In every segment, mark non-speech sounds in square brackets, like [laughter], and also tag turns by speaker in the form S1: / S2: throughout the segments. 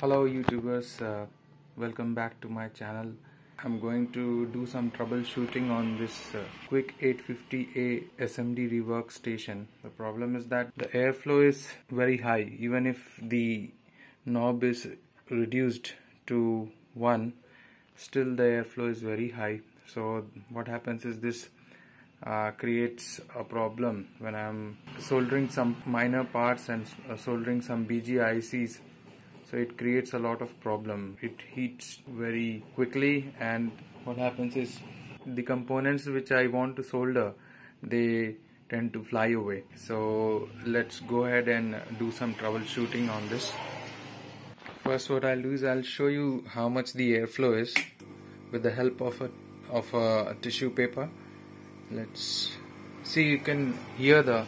S1: hello youtubers. Uh, welcome back to my channel. I'm going to do some troubleshooting on this uh, quick 850a smd rework station. The problem is that the airflow is very high. Even if the knob is reduced to 1 still the airflow is very high. So what happens is this uh, creates a problem. When I'm soldering some minor parts and uh, soldering some BGA ICs so it creates a lot of problem. It heats very quickly and what happens is the components which I want to solder they tend to fly away. So let's go ahead and do some troubleshooting on this. First what I'll do is I'll show you how much the airflow is with the help of a of a tissue paper. Let's see you can hear the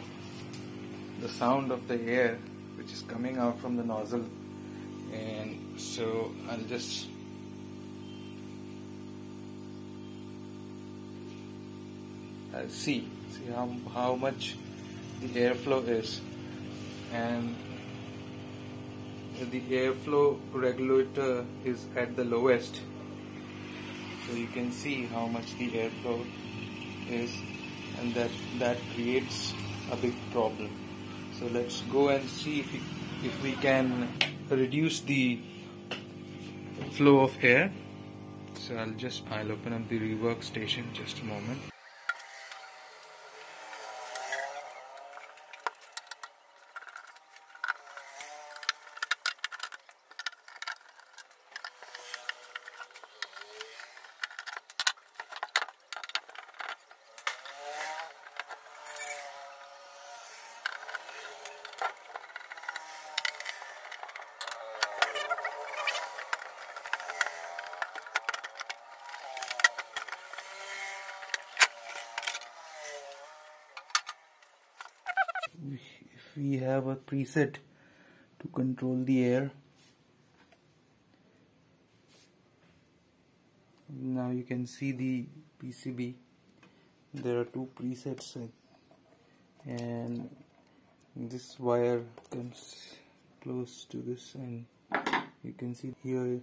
S1: the sound of the air which is coming out from the nozzle and so I'll just I'll see see how, how much the airflow is. And the airflow regulator is at the lowest. So you can see how much the airflow is and that that creates a big problem. So let's go and see if we, if we can reduce the flow of air. So I'll just I'll open up the rework station just a moment if we have a preset to control the air. Now you can see the PCB there are two presets and this wire comes close to this and you can see here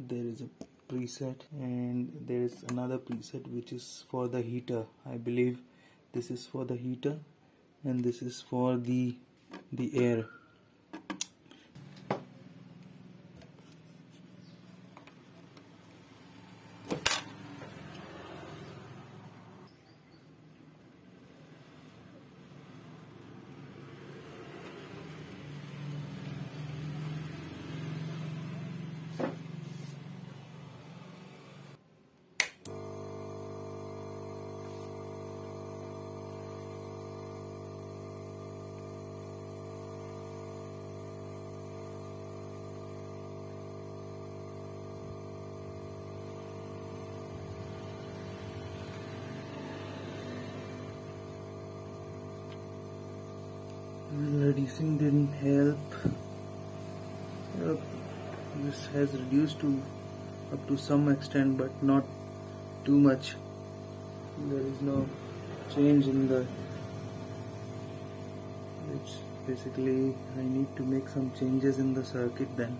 S1: there is a preset and there is another preset which is for the heater. I believe this is for the heater and this is for the the air reducing didn't help yep. this has reduced to up to some extent but not too much there is no change in the it's basically I need to make some changes in the circuit then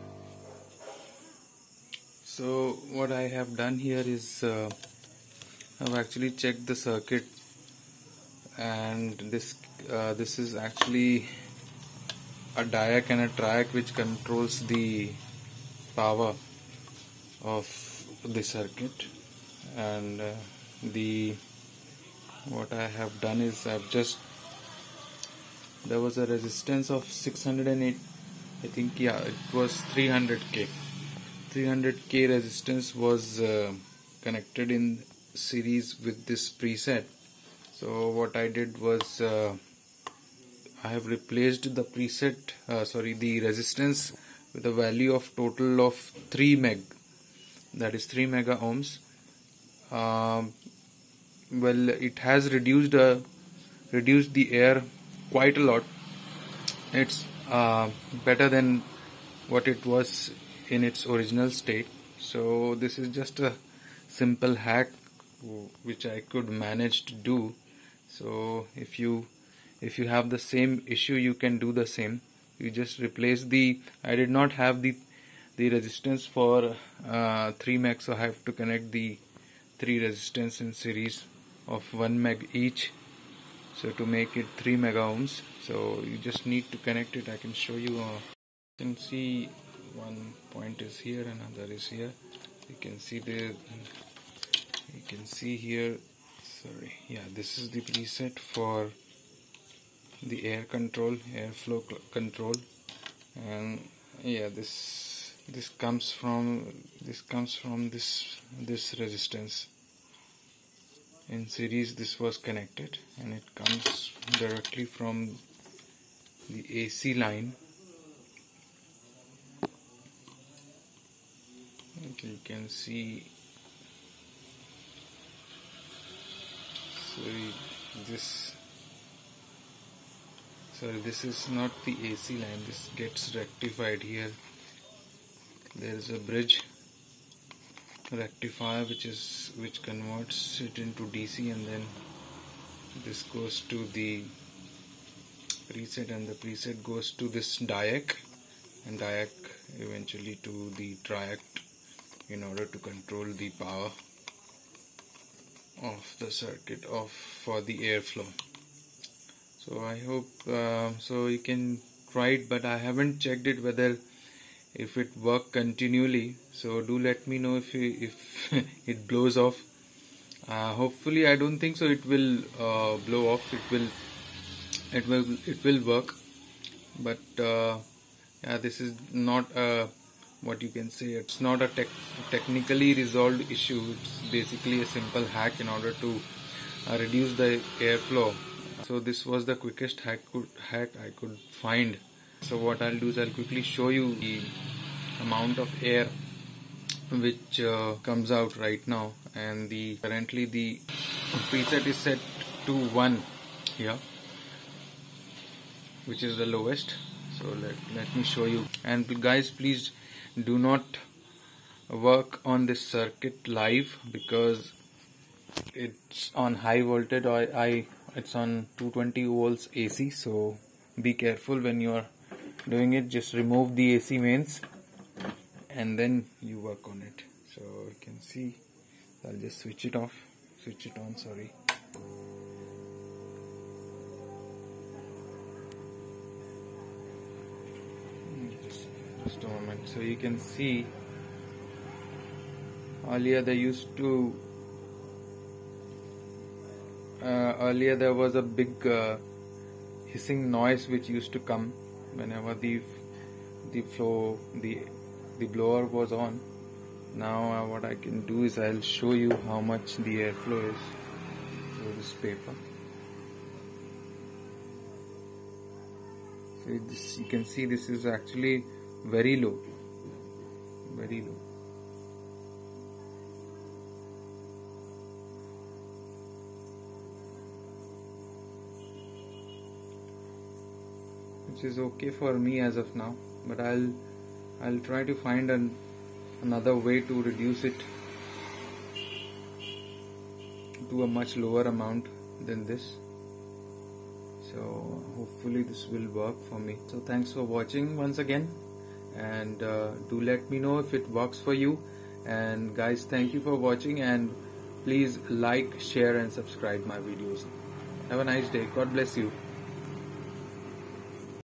S1: so what I have done here is uh, I've actually checked the circuit and this uh, this is actually a diac and a triac which controls the power of the circuit. And uh, the what I have done is I've just there was a resistance of 608 I think yeah it was 300k 300k resistance was uh, connected in series with this preset so what I did was uh, I have replaced the preset uh, sorry the resistance with a value of total of 3 meg. That is 3 mega ohms. Um, well it has reduced uh, reduced the air quite a lot. It's uh, better than what it was in its original state. So this is just a simple hack which I could manage to do so if you if you have the same issue you can do the same. You just replace the I did not have the the resistance for uh, 3 meg so I have to connect the three resistance in series of 1 meg each. So to make it 3 mega ohms so you just need to connect it. I can show you uh, you can see one point is here another is here. You can see the you can see here sorry. Yeah this is the preset for the air control airflow control. And yeah this this comes from this comes from this this resistance. In series this was connected and it comes directly from the AC line. You can see sorry this sorry this is not the AC line. This gets rectified here. There is a bridge rectifier which is which converts it into DC and then this goes to the preset and the preset goes to this diac and diac eventually to the triac in order to control the power of the circuit of for the airflow so I hope uh, so you can try it but I haven't checked it whether if it work continually. So do let me know if if [laughs] it blows off. Uh, hopefully I don't think so it will uh, blow off. It will it will it will work. But uh, yeah this is not a what you can say. It's not a tech technically resolved issue. It's basically a simple hack in order to uh, reduce the airflow. So this was the quickest hack could, hack I could find. So what I'll do is I'll quickly show you the amount of air which uh, comes out right now. And the currently the preset is set to 1 here which is the lowest. So let, let me show you. And guys please do not work on this circuit live because it's on high voltage or I it's on 220 volts AC so be careful when you are doing it. Just remove the AC mains and then you work on it. So you can see I'll just switch it off. Switch it on sorry moment so you can see earlier they used to uh, earlier there was a big uh, hissing noise which used to come whenever the the flow the the blower was on. Now uh, what I can do is I'll show you how much the airflow is through this paper. So this, you can see this is actually very low. Very low. Which is okay for me as of now but I'll I'll try to find an, another way to reduce it to a much lower amount than this. So hopefully this will work for me. So thanks for watching once again and uh, do let me know if it works for you. And guys thank you for watching. And please like share and subscribe my videos. Have a nice day. God bless you